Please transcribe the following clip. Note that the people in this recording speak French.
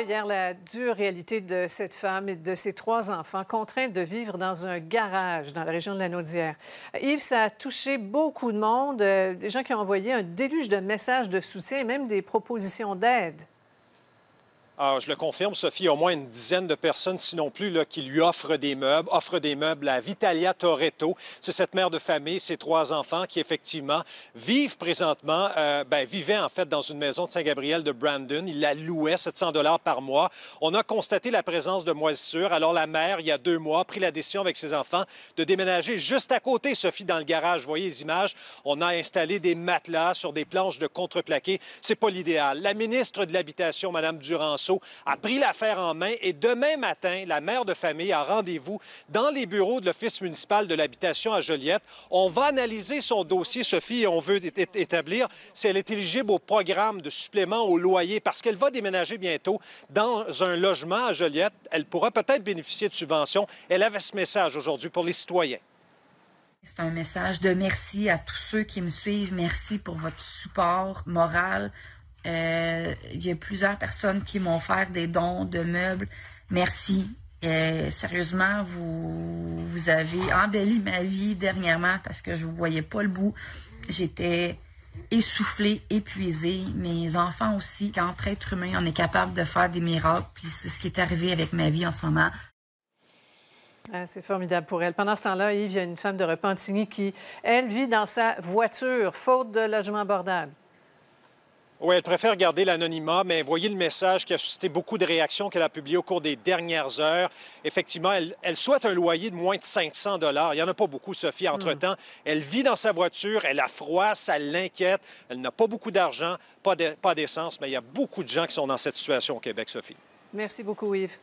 hier la dure réalité de cette femme et de ses trois enfants contraints de vivre dans un garage dans la région de la Naudière. Yves, ça a touché beaucoup de monde, euh, des gens qui ont envoyé un déluge de messages de soutien et même des propositions d'aide. Ah, je le confirme, Sophie, au moins une dizaine de personnes, sinon plus, qui lui offrent des meubles, offrent des meubles à Vitalia Toretto. C'est cette mère de famille, ses trois enfants qui, effectivement, vivent présentement, euh, ben, vivaient en fait dans une maison de Saint-Gabriel de Brandon. Il la louait 700 dollars par mois. On a constaté la présence de moisissures. Alors, la mère, il y a deux mois, a pris la décision avec ses enfants de déménager juste à côté, Sophie, dans le garage. Vous voyez les images. On a installé des matelas sur des planches de contreplaqué. C'est pas l'idéal. La ministre de l'Habitation, Mme Durand, a pris l'affaire en main et demain matin, la mère de famille a rendez-vous dans les bureaux de l'Office municipal de l'habitation à Joliette. On va analyser son dossier, Sophie, et on veut établir si elle est éligible au programme de supplément au loyer parce qu'elle va déménager bientôt dans un logement à Joliette. Elle pourra peut-être bénéficier de subventions. Elle avait ce message aujourd'hui pour les citoyens. C'est un message de merci à tous ceux qui me suivent. Merci pour votre support moral, euh, il y a plusieurs personnes qui m'ont offert des dons de meubles. Merci. Euh, sérieusement, vous, avez embelli ma vie dernièrement parce que je ne voyais pas le bout. J'étais essoufflée, épuisée. Mes enfants aussi, qu'entre êtres humains, on est capable de faire des miracles. C'est ce qui est arrivé avec ma vie en ce moment. Ah, c'est formidable pour elle. Pendant ce temps-là, Yves, il y a une femme de Repentigny qui, elle, vit dans sa voiture, faute de logement abordable. Oui, elle préfère garder l'anonymat, mais voyez le message qui a suscité beaucoup de réactions qu'elle a publié au cours des dernières heures. Effectivement, elle, souhaite un loyer de moins de 500 dollars. Il n'y en a pas beaucoup, Sophie, entre-temps. Hmm. Elle vit dans sa voiture, elle a froid, ça l'inquiète. Elle n'a pas beaucoup d'argent, pas d'essence, mais il y a beaucoup de gens qui sont dans cette situation au Québec, Sophie. Merci beaucoup, Yves.